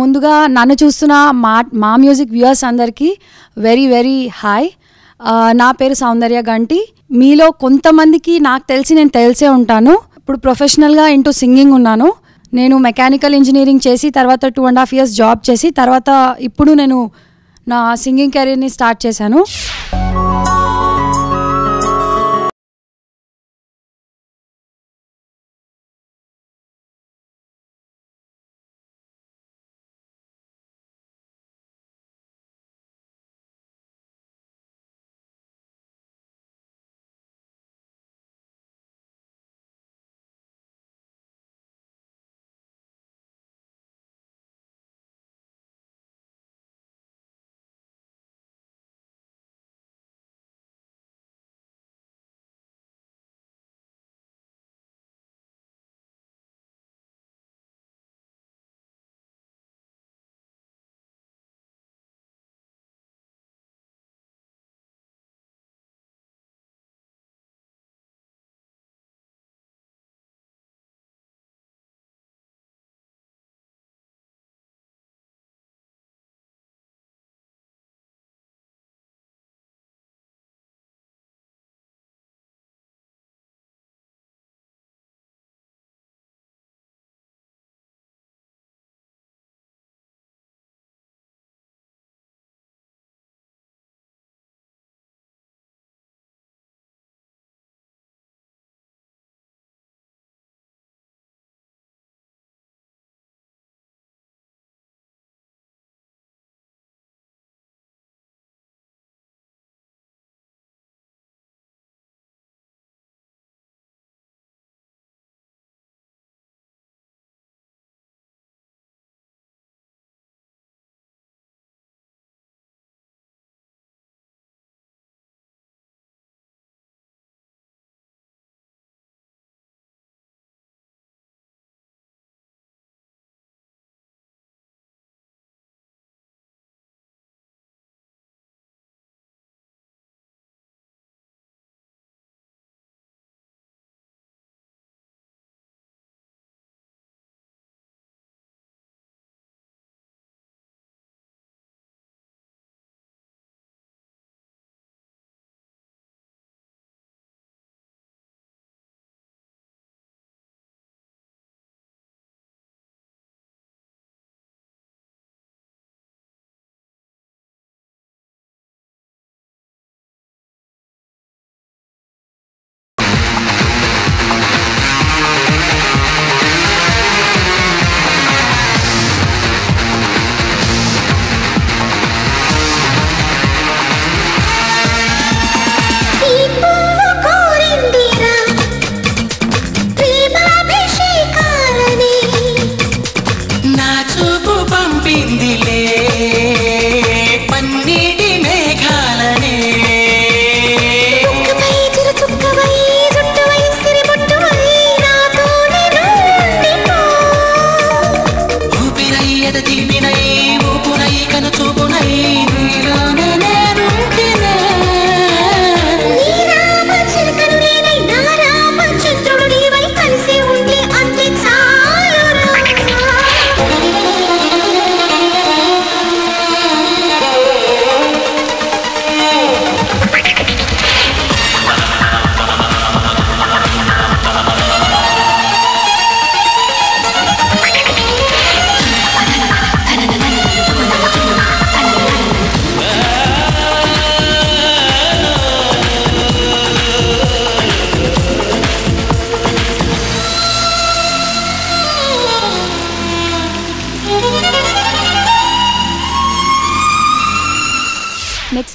ముందుగా నన్ను చూస్తున్న మా మా మ్యూజిక్ వ్యూవర్స్ అందరికీ వెరీ వెరీ హాయ్ నా పేరు సౌందర్య గంటి. మీలో కొంతమందికి నాకు తెలిసి నేను తెలిసే ఉంటాను. ఇప్పుడు ప్రొఫెషనల్గా ఇంటూ సింగింగ్ ఉన్నాను. నేను మెకానికల్ ఇంజనీరింగ్ చేసి తర్వాత two and half years job చేసి తర్వాత ఇప్పుడు నేను నా సింగింగ్ కెరీర్ని స్టార్ట్ చేశాను.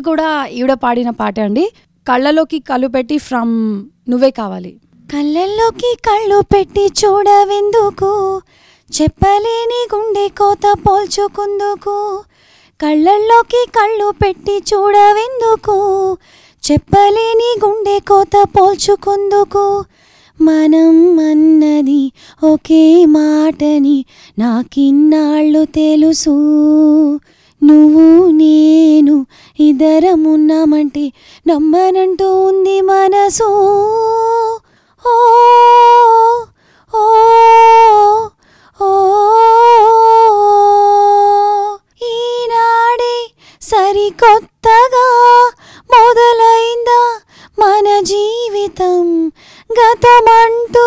కూడా ఈవిడ పాడిన పాట అండి. కళ్ళలోకి కళ్ళు పెట్టి ఫ్రమ్ నువ్వే కావాలి. కళ్ళల్లోకి కళ్ళు పెట్టి చూడవెందుకు? చెప్పలేని గుండె కోత పోల్చుకుందుకు? కళ్ళల్లోకి కళ్ళు పెట్టి చూడవెందుకు? చెప్పలేని గుండె కోత పోల్చుకుందుకు? మనం అన్నది ఒకే మాటని నాకిన్నాళ్ళు తెలుసు. నువ్వు నేను ఇద్దరమున్నామంటే నమ్మనంటూ ఉంది మనసు. ఓ ఓ ఓ. ఈనాడే సరికొత్తగా మొదలైందా మన జీవితం? గతమంటూ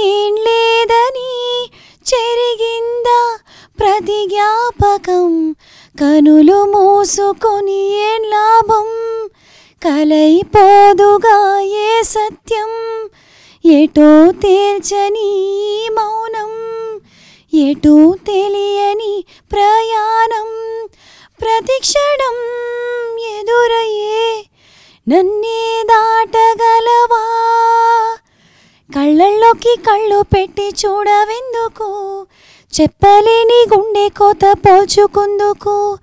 ఏం లేదని చెరిగిందా ప్రతి జ్ఞాపకం కనులు మూసుకొని ఏం లాభం? కలైపోదుగా ఏ సత్యం? ఎటో తేల్చని మౌనం? ఎటో తెలియని ప్రయాణం? ప్రతిక్షణం ఎదురయ్యే నన్నే దాటగలవా? కళ్ళల్లోకి కళ్ళు పెట్టి చూడవెందుకు? చెప్పలేని గుండె కోత పోల్చుకుందుకు.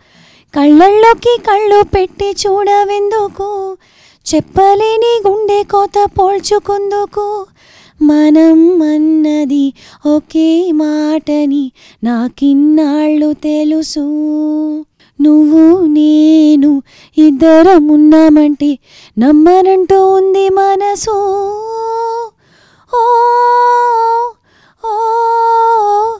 కళ్ళల్లోకి కళ్ళు పెట్టి చూడవెందుకు? చెప్పలేని గుండె కోత పోల్చుకుందుకు. మనం అన్నది ఒకే మాటని నాకిన్నాళ్ళు తెలుసు. నువ్వు నేను ఇద్దరం ఉన్నామంటే నమ్మనంటూ ఉంది మనసు. ఓ ఓ ఓ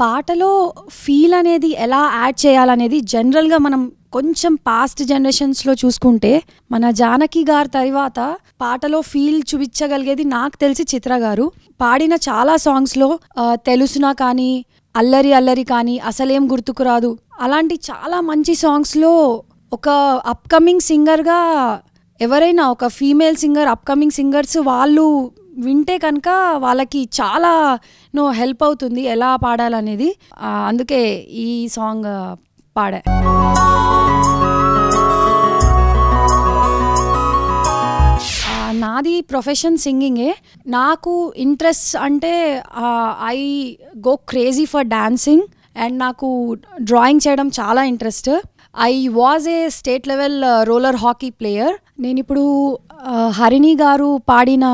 పాటలో ఫీల్ అనేది ఎలా యాడ్ చేయాలనేది జనరల్గా మనం కొంచెం పాస్ట్ జనరేషన్స్లో చూసుకుంటే మన జానకి గారి తర్వాత పాటలో ఫీల్ చూపించగలిగేది నాకు తెలిసి చిత్ర గారు. పాడిన చాలా సాంగ్స్లో తెలుసునా కానీ అల్లరి అల్లరి కానీ అసలేం గుర్తుకు రాదు. అలాంటి చాలా మంచి సాంగ్స్లో ఒక అప్కమింగ్ సింగర్గా ఎవరైనా ఒక ఫీమేల్ సింగర్ అప్కమింగ్ సింగర్స్ వాళ్ళు వింటే కనుక వాళ్ళకి చాలా నో హెల్ప్ అవుతుంది ఎలా పాడాలనేది. అందుకే ఈ సాంగ్ పాడా. నాది ప్రొఫెషన్ సింగింగే. నాకు ఇంట్రెస్ట్ అంటే I go crazy for dancing and నాకు డ్రాయింగ్ చేయడం చాలా interest. I was a state level roller hockey player. నేను ఇప్పుడు హరిణి గారు పాడిన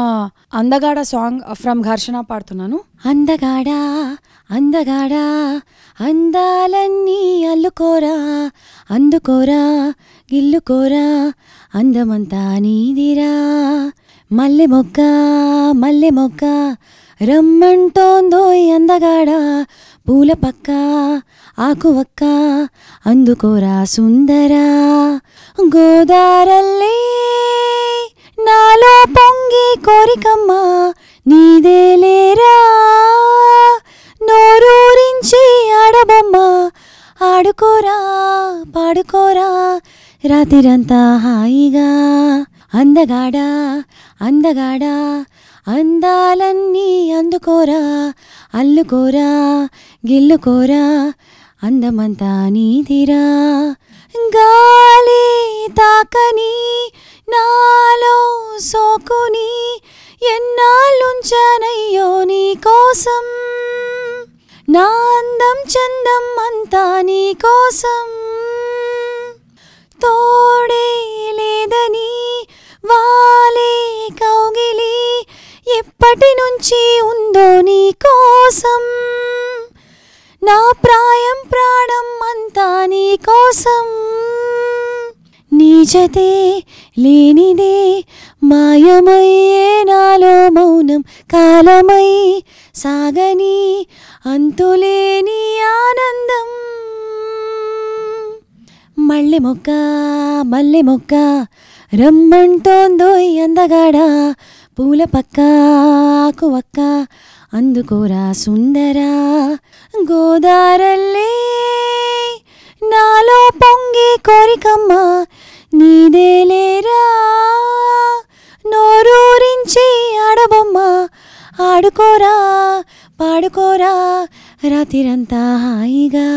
అందగాడ సాంగ్ ఫ్రమ్ ఘర్షణ పాడుతున్నాను. అందగాడా అందగాడా అందాలన్నీ అల్లుకోరా అందుకోరా గిల్లుకోరా అందమంతా నీదిరా. మల్లె మొక్క మల్లె మొక్క రమ్మంటోందోయ్ అందగాడా పూల పక్క ఆకువక్క అందుకోరా సుందరా గోదారల్లే. నాలో పొంగి కోరికమ్మా నీదే లేరా? నోరూరించి ఆడబొమ్మ ఆడుకోరా పాడుకోరా రాత్రిరంతా హాయిగా అందగాడా అందగాడా అందాలన్నీ అందుకోరా అల్లుకోరా గిల్లుకోరా అందమంతా నీదిరా. గాలి తాకని నాలో సోకుని ఎన్నాళ్ళుంచానయ్యో నీ కోసం? నా అందం చందం అంతా నీ కోసం? తోడే లేదని వాలే కౌగిలి ఎప్పటి నుంచి ఉందో నీ కోసం? నా ప్రాయం ప్రాణం అంతా నీ కోసం? నీ జతే లేనిదే మాయమయ్యే నాలో మౌనం కాలమై సాగని అంతులేని ఆనందం. మల్లె మొక్క మల్లె మొక్క రమ్మంటోందోయ్ అందగాడ పూల పక్క ఆకువక్క అందుకోరా సుందరా గోదారల్లే. నాలో పొంగి కోరికమ్మ నీదేలేరా నోరూరించి ఆడబొమ్మ ఆడుకోరా పాడుకోరా రాత్రిరంతా హాయిగా.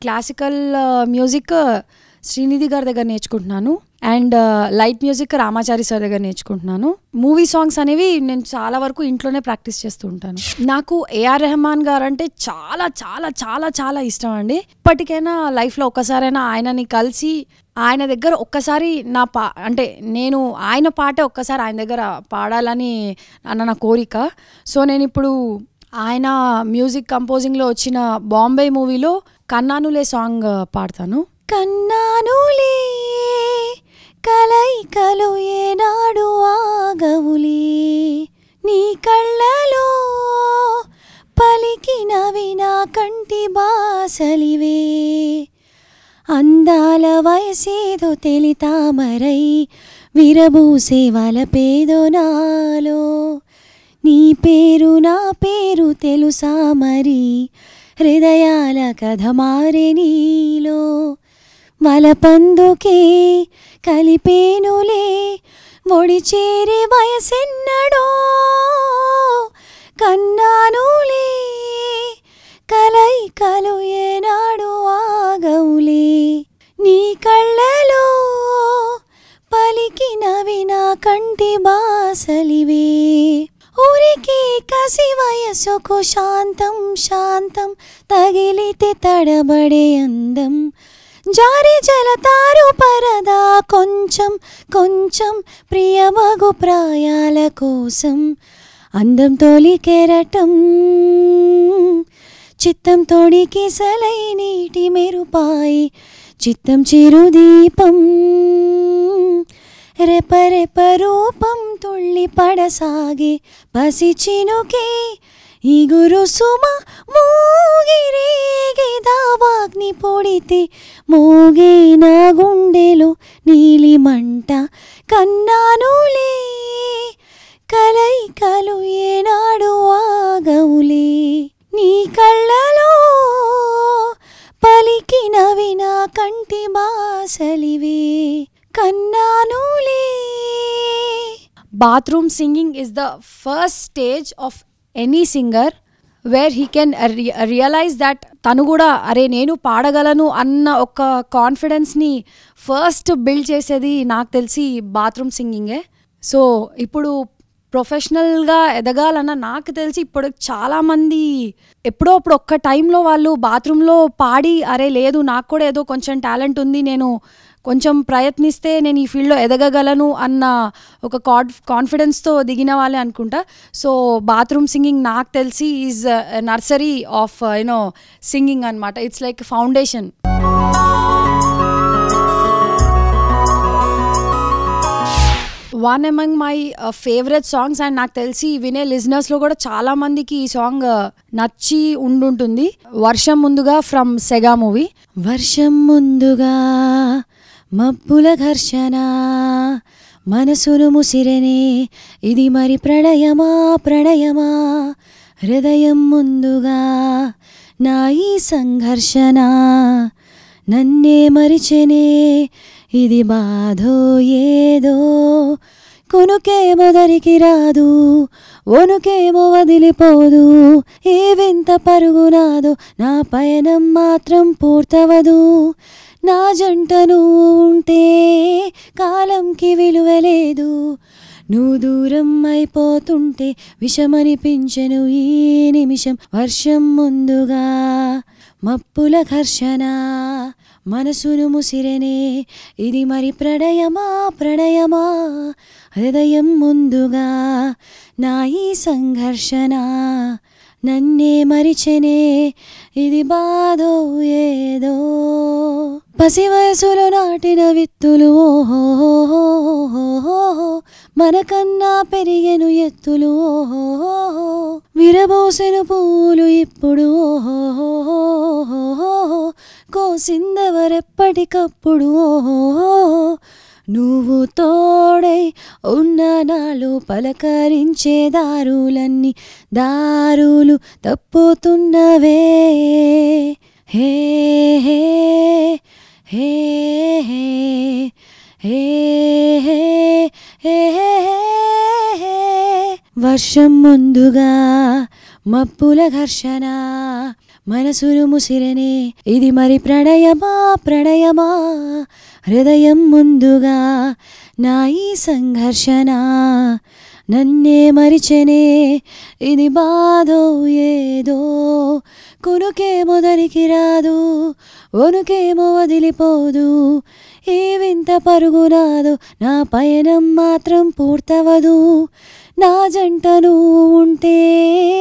క్లాసికల్ మ్యూజిక్ శ్రీనిధి గారి దగ్గర నేర్చుకుంటున్నాను. And light music Ramachari sir దగ్గర నేర్చుకుంటున్నాను. మూవీ సాంగ్స్ అనేవి నేను చాలా వరకు ఇంట్లోనే ప్రాక్టీస్ చేస్తూ ఉంటాను. నాకు ఏఆర్ రెహమాన్ గారు అంటే చాలా చాలా చాలా చాలా ఇష్టం అండి. ఇప్పటికైనా లైఫ్లో ఒక్కసారైనా ఆయనని కలిసి ఆయన దగ్గర ఒక్కసారి నా పా అంటే నేను ఆయన పాట ఒక్కసారి ఆయన దగ్గర పాడాలని అన్న నా కోరిక. సో నేను ఇప్పుడు ఆయన మ్యూజిక్ కంపోజింగ్లో వచ్చిన బాంబే మూవీలో కన్నానులే సాంగ్ పాడతాను. కన్నానులే ఆగవులే నీ కళ్ళలో పలికినవి నా కంటి బాసలివే. అందాల వయసేదో తెలితామరై విరబూసే వలపేదో నాలో. నీ పేరు నా పేరు తెలుసా మరి? హృదయాల కథ మారే నీలో. వలపందుకే కలిపేనులే ఒడిచేరి వయసెన్నడో. కన్నానులే కలైకలు ఏనాడు ఆగవులే. నీ కళ్ళలో పలికినవి నా కంటి బాసలివే. ఊరికి కసి వయసుకు శాంతం శాంతం తగిలితే తడబడే అందం. జారి జలతారు పరదా కొంచెం కొంచెం ప్రియమగు ప్రాయాల కోసం. అందం తోలి కెరటం చిత్తం తోడికి సలై నీటి మెరుపాయి చిత్తం చిరుదీపం రెపరెప రూపం తుళ్ళి పడసాగి పసి చినుకే ఇగురు సుమ మూగిరేగే దావాగ్ని పొడితే మోగే నా గుండెలో నీలి మంట కన్నానులే కలై కలు ఏనాడు ఆగవులే. నీ కళ్ళలో పలికినవి నా కంటి బాసలివే కన్నానులే bathroom singing is the first stage of any singer where he can realise that తను కూడా అరే నేను పాడగలను అన్న ఒక కాన్ఫిడెన్స్ని ఫస్ట్ బిల్డ్ చేసేది నాకు తెలిసి బాత్రూమ్ సింగింగే సో ఇప్పుడు ప్రొఫెషనల్గా ఎదగాలన్న నాకు తెలిసి ఇప్పుడు చాలామంది ఎప్పుడో అప్పుడు ఒక్క టైంలో వాళ్ళు బాత్రూంలో పాడి అరే లేదు నాకు కూడా ఏదో కొంచెం టాలెంట్ ఉంది నేను కొంచెం ప్రయత్నిస్తే నేను ఈ ఫీల్డ్లో ఎదగగలను అన్న ఒక కాడ్ కాన్ఫిడెన్స్తో దిగిన వాళ్ళే అనుకుంటా. సో బాత్రూమ్ సింగింగ్ నాకు తెలిసి is nursery of you know singing అనమాట it's like foundation. One among my favourite songs and నాకు తెలిసి వినే లిజనర్స్లో కూడా చాలా మందికి ఈ సాంగ్ uh, నచ్చి ఉండుంటుంది. వర్షం ముందుగా ఫ్రమ్ సెగా మూవీ వర్షం ముందుగా మబ్బుల ఘర్షణ మనసును ముసిరనే ఇది మరి ప్రణయమా ప్రణయమా? హృదయం ముందుగా నా ఈ సంఘర్షణ నన్నే మరిచెనే ఇది బాధో ఏదో కొనుకేమో దరికి రాదు ఒనుకేమో వదిలిపోదు ఏ వింత పరుగునాదో నా పయనం మాత్రం పూర్తవదు. నా జంటను ఉంటే కాలంకి విలువలేదు నువ్వు దూరం అయిపోతుంటే విషమనిపించెను ఈ నిమిషం వర్షం ముందుగా మప్పుల ఘర్షణ. మనసును ముసిరనే. ఇది మరి ప్రణయమా? ప్రణయమా? హృదయం ముందుగా నా ఈ సంఘర్షణ. నన్నే మరిచెనే. ఇది బాధో ఏదో. పసి వయసులో నాటిన విత్తులు మనకన్నా పెరిగెను ఎత్తులు ఓహో విరబోసెను పూలు ఇప్పుడు ఓహో కోసిందవరెప్పటికప్పుడు ఓహో. నువ్వు తోడై ఉన్న నాలో పలకరించే దారులన్నీ దారులు తప్పుతున్నవే. హే హే హే హే హే హే హే వర్షం ముందుగా మప్పుల ఘర్షణ మనసును ముసిరనే ఇది మరి ప్రణయమా ప్రణయమా? హృదయం ముందుగా నా ఈ సంఘర్షణ. నన్నే మరిచెనే ఇది బాధో ఏదో. కొనుకేమో దరికి రాదు వణుకేమో వదిలిపోదు. ఏ వింత పరుగునాదో నా పయనం మాత్రం పూర్తవదు. నా జంట ఉంటే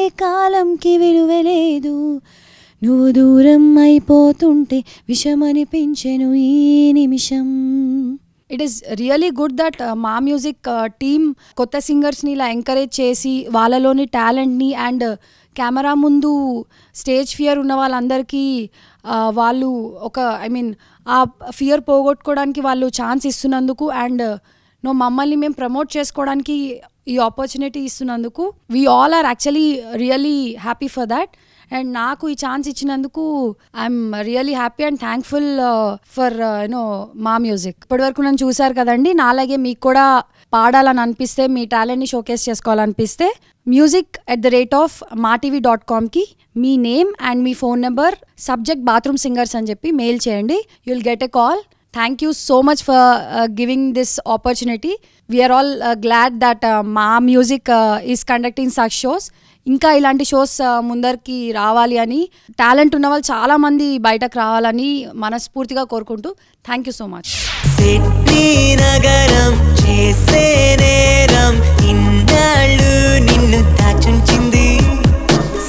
కాలంకి విలువలేదు. నువ్వు దూరం అయిపోతుంటే విషమనిపించెను ఈ నిమిషం. It is really good that మా మ్యూజిక్ టీమ్ కొత్త సింగర్స్ని ఇలా ఎంకరేజ్ చేసి వాళ్ళలోని టాలెంట్ని అండ్ కెమెరా ముందు స్టేజ్ ఫియర్ ఉన్న వాళ్ళందరికీ uh, వాళ్ళు ఒక ఐ మీన్ ఆ ఫియర్ పోగొట్టుకోవడానికి వాళ్ళు ఛాన్స్ ఇస్తున్నందుకు అండ్ నో uh, మమ్మల్ని మేము ప్రమోట్ చేసుకోవడానికి ఈ opportunity ఇస్తున్నందుకు. We all are actually really happy for that and నాకు ఈ ఛాన్స్ ఇచ్చినందుకు I'm really happy and thankful for you know మా మ్యూజిక్ ఇప్పటివరకు నన్ను చూశారు కదండి నాలాగే మీకు కూడా పాడాలని అనిపిస్తే మీ టాలెంట్ని showcase చేసుకోవాలనిపిస్తే music at the rate of Maa TV dot కామ్కి మీ name and me phone number subject bathroom singers అని చెప్పి మెయిల్ చేయండి. You'll get a call thank you so much for giving this opportunity we're all glad that మా music is conducting such shows ఇంకా ఇలాంటి shows ముందరికి రావాలి అని talent ఉన్న వాళ్ళు చాలామంది బయటకు రావాలని మనస్ఫూర్తిగా కోరుకుంటూ thank you so much. Sydney నగరం చేసే నేరం ఇన్నాళ్ళు నిన్ను దాచుంచింది.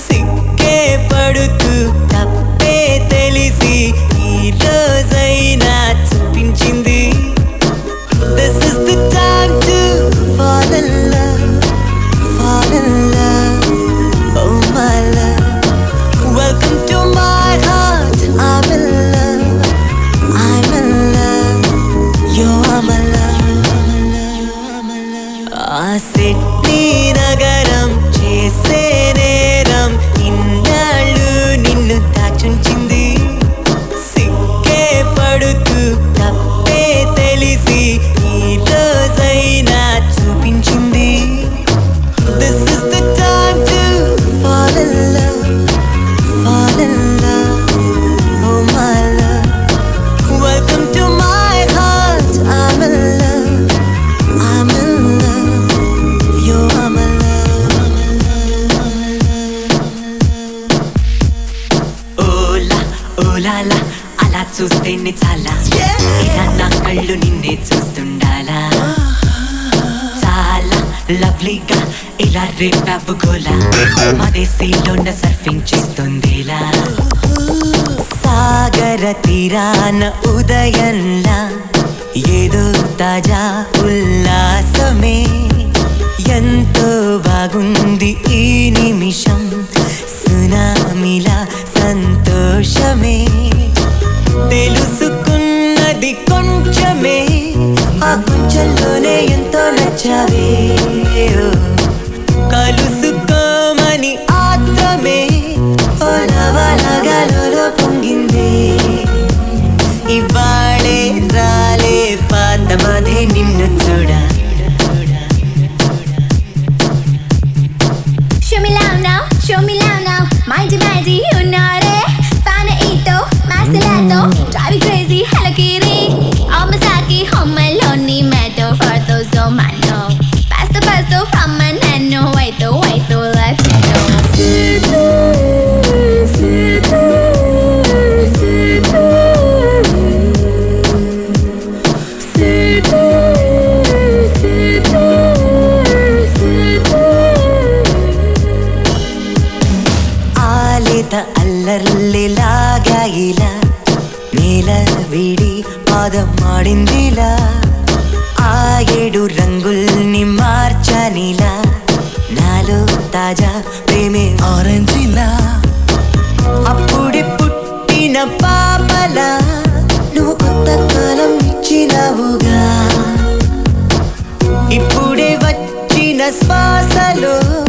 సిక్కే పడుతూ తప్పే తెలిసి ఈ రోజైనా చూపించింది. This is the రేపావు గోలా. మదేశీలోన సర్ఫింగ్ చేస్తుందిలా. సాగర తీరాన ఉదయంలా ఏదో తాజా ఉల్లాసమే. ఎంతో బాగుంది ఈ నిమిషం. తాజా ప్రేమే ఆరెంజిలా. అప్పుడే పుట్టిన పాపలా. నువ్వు కొత్త కాలం ఇచ్చినవుగా. ఇప్పుడే వచ్చిన శ్వాసలో